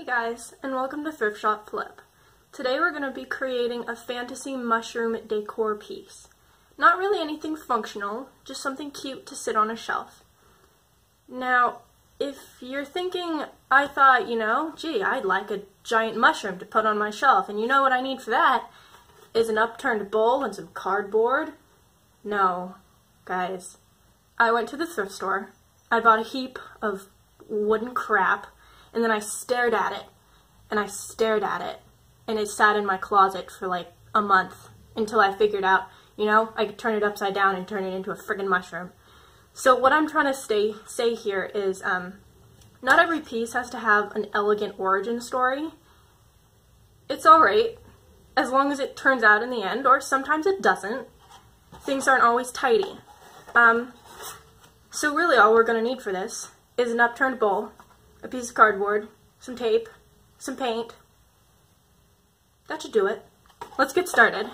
Hey guys, and welcome to Thrift Shop Flip. Today we're going to be creating a fantasy mushroom decor piece. Not really anything functional, just something cute to sit on a shelf. Now, if you're thinking, I thought, you know, gee, I'd like a giant mushroom to put on my shelf, and you know what I need for that is an upturned bowl and some cardboard. No, guys. I went to the thrift store, I bought a heap of wooden crap, and then I stared at it, and I stared at it, and it sat in my closet for like a month until I figured out, you know, I could turn it upside down and turn it into a friggin' mushroom. So what I'm trying to stay, say here is, um, not every piece has to have an elegant origin story. It's alright, as long as it turns out in the end, or sometimes it doesn't. Things aren't always tidy. Um, so really all we're going to need for this is an upturned bowl, a piece of cardboard, some tape, some paint. That should do it. Let's get started.